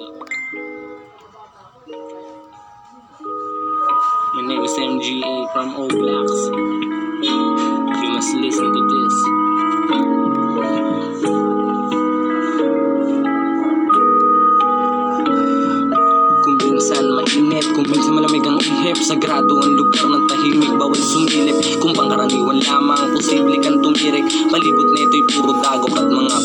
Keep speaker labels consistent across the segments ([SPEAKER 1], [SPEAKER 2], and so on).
[SPEAKER 1] up? My name is MGA from O Blacks. You must listen to this. Kung minsan mainit, kung minsan malamig ang ihip Sagrado ang lugar ng tahimik, bawal sumilip Kung pangkaraniwan lamang, posible kang tumirik Palibot na ito'y puro dagok at mga na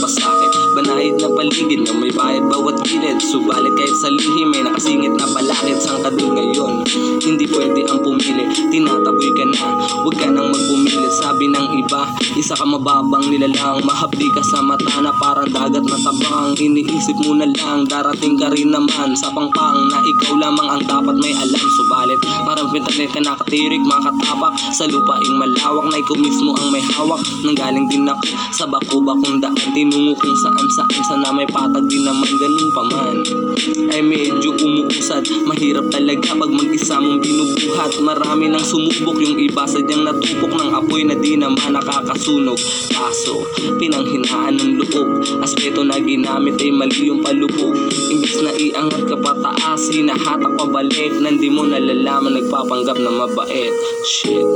[SPEAKER 1] paligid na may bayad bawat gilid. Subalit kahit sa lihim may nakasingit na balakid Saan ka dun ngayon? Hindi pwede ang pumili, tinataboy ka na. Huwag ka nang ng iba. Isa ka mababang nilalang, mahapdi ka sa mata na parang dagat na tabang Iniisip mo na lang, darating ka rin naman Sa pangpang na ikaw lamang ang dapat may alam. Subalit, parang fentanyl ka nakatirik, makatapak Sa lupaing malawak na ikaw mismo ang may hawak. Nanggaling din ako sa bako-bakong daan? Tinungo kung saan saan sana may patag din naman ganun pa man. Ay medyo umuusad, mahirap talaga pag mag-isa mong binubuhat. Marami nang sumubok, yung iba sadyang natupok ng apoy na di naman nakakasunog. Kaso, pinanghinaan ng loob. Aspeto na ginamit ay mali yung palubog Imbis na iangat ka pataas, hinahatak pabalik. Nandi mo nalalaman, nagpapanggap na mabait. Shit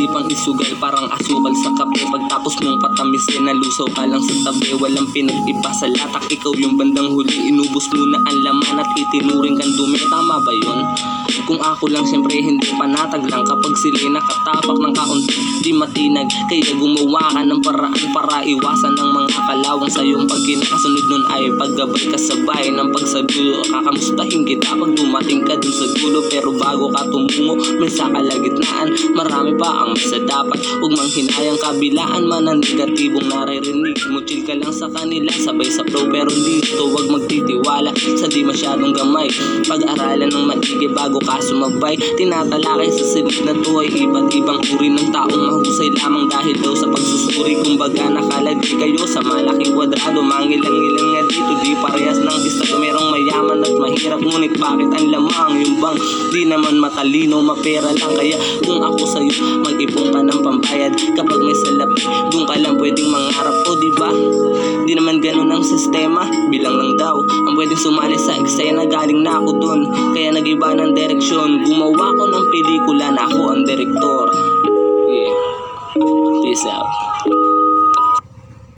[SPEAKER 1] Naisipang isugal parang asukal sa kape. Pagtapos mong patamisin nalusaw ka lang sa tabi. Walang pinag-iba sa latak Ikaw yung bandang huli. Inubos mo na ang laman at itinuring kang dumi. Tama ba yun? Kung ako lang siyempre hindi panatag lang. Kapag sila'y nakatapak ng kaunti Di matinag. Kaya gumawa ka ng paraan para iwasan ng mga kalawang Sa iyong pagkinakasunod nun ay paggabay kasabay ng pagsadulo. Kakamustahin kita pag dumating ka dun sa dulo. Pero bago ka tumungo may sa kalagitnaan Marami pa ang sa dapat Huwag mang hinayang kabilaan man ang negatibong naririnig mo. Chill ka lang sa kanila sabay sa flow Pero dito huwag magtitiwala sa di masyadong gamay. Pag-aralan ng maigi bago ka sumabay. Tinatalakay sa silid na to ay iba't ibang uri ng taong mahusay lamang Dahil daw sa pagsusuri. Kumbaga nakalagay kayo sa malaking kwadrado. Mangilang-ilang nga dito di parehas ng estado Merong mayaman at mahirap Ngunit bakit Di naman matalino mapera lang. Kaya kung ako sa'yo mag-ipon ka ng pambayad. Kapag may salapi Doon ka lang pwedeng mangarap o di ba? Di naman ganun ang sistema. Bilang lang daw Ang pwedeng sumali sa eksena Galing na ako dun Kaya nag-iba ng direksyon. Gumawa ko ng pelikula na ako ang direktor. Yeah. Peace out